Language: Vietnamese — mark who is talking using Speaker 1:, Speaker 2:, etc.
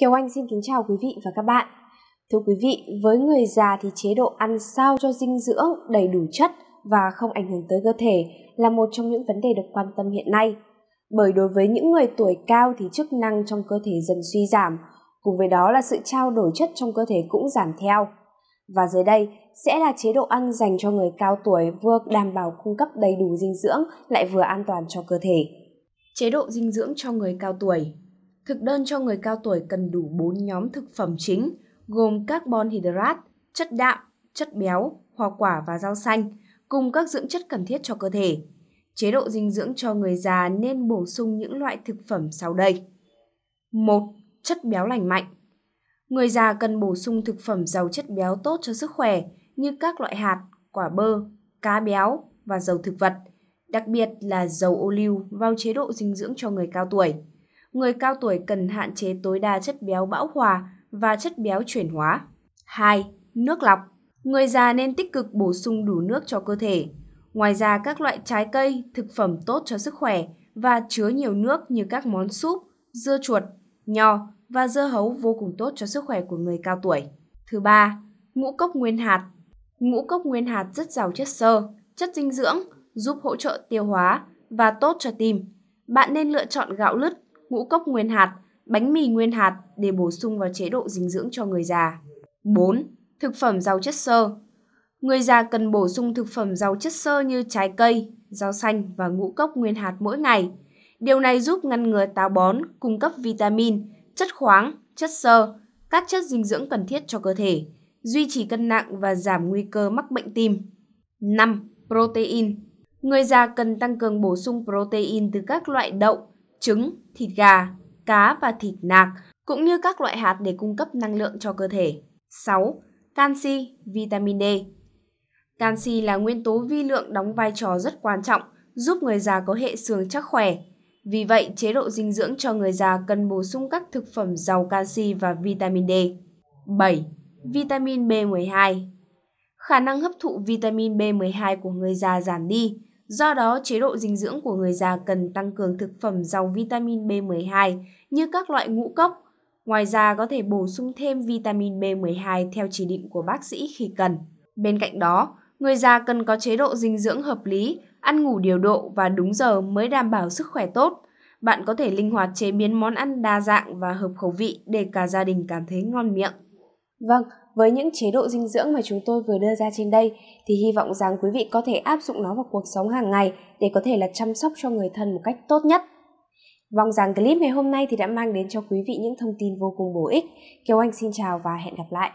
Speaker 1: Kiều Anh xin kính chào quý vị và các bạn. Thưa quý vị, với người già thì chế độ ăn sao cho dinh dưỡng đầy đủ chất và không ảnh hưởng tới cơ thể là một trong những vấn đề được quan tâm hiện nay. Bởi đối với những người tuổi cao thì chức năng trong cơ thể dần suy giảm, cùng với đó là sự trao đổi chất trong cơ thể cũng giảm theo. Và dưới đây sẽ là chế độ ăn dành cho người cao tuổi vừa đảm bảo cung cấp đầy đủ dinh dưỡng lại vừa an toàn cho cơ thể.
Speaker 2: Chế độ dinh dưỡng cho người cao tuổi Thực đơn cho người cao tuổi cần đủ 4 nhóm thực phẩm chính gồm carbon hydrate, chất đạm, chất béo, hoa quả và rau xanh, cùng các dưỡng chất cần thiết cho cơ thể. Chế độ dinh dưỡng cho người già nên bổ sung những loại thực phẩm sau đây. 1. Chất béo lành mạnh. Người già cần bổ sung thực phẩm giàu chất béo tốt cho sức khỏe như các loại hạt, quả bơ, cá béo và dầu thực vật, đặc biệt là dầu ô liu vào chế độ dinh dưỡng cho người cao tuổi người cao tuổi cần hạn chế tối đa chất béo bão hòa và chất béo chuyển hóa. 2. Nước lọc. Người già nên tích cực bổ sung đủ nước cho cơ thể. Ngoài ra các loại trái cây, thực phẩm tốt cho sức khỏe và chứa nhiều nước như các món súp, dưa chuột, nho và dưa hấu vô cùng tốt cho sức khỏe của người cao tuổi. Thứ ba, ngũ cốc nguyên hạt. Ngũ cốc nguyên hạt rất giàu chất xơ, chất dinh dưỡng, giúp hỗ trợ tiêu hóa và tốt cho tim. Bạn nên lựa chọn gạo lứt ngũ cốc nguyên hạt, bánh mì nguyên hạt để bổ sung vào chế độ dinh dưỡng cho người già. 4. Thực phẩm giàu chất xơ. Người già cần bổ sung thực phẩm giàu chất xơ như trái cây, rau xanh và ngũ cốc nguyên hạt mỗi ngày. Điều này giúp ngăn ngừa táo bón, cung cấp vitamin, chất khoáng, chất xơ, các chất dinh dưỡng cần thiết cho cơ thể, duy trì cân nặng và giảm nguy cơ mắc bệnh tim. 5. Protein. Người già cần tăng cường bổ sung protein từ các loại đậu, trứng, thịt gà, cá và thịt nạc, cũng như các loại hạt để cung cấp năng lượng cho cơ thể. 6. Canxi, vitamin D. Canxi là nguyên tố vi lượng đóng vai trò rất quan trọng, giúp người già có hệ xương chắc khỏe. Vì vậy, chế độ dinh dưỡng cho người già cần bổ sung các thực phẩm giàu canxi và vitamin e. D. 7. Vitamin B12 Khả năng hấp thụ vitamin B12 của người già giảm đi, Do đó, chế độ dinh dưỡng của người già cần tăng cường thực phẩm giàu vitamin B12 như các loại ngũ cốc. Ngoài ra có thể bổ sung thêm vitamin B12 theo chỉ định của bác sĩ khi cần. Bên cạnh đó, người già cần có chế độ dinh dưỡng hợp lý, ăn ngủ điều độ và đúng giờ mới đảm bảo sức khỏe tốt. Bạn có thể linh hoạt chế biến món ăn đa dạng và hợp khẩu vị để cả gia đình cảm thấy ngon miệng.
Speaker 1: Vâng, với những chế độ dinh dưỡng mà chúng tôi vừa đưa ra trên đây thì hy vọng rằng quý vị có thể áp dụng nó vào cuộc sống hàng ngày để có thể là chăm sóc cho người thân một cách tốt nhất. Vọng rằng clip ngày hôm nay thì đã mang đến cho quý vị những thông tin vô cùng bổ ích. Kiều Anh xin chào và hẹn gặp lại.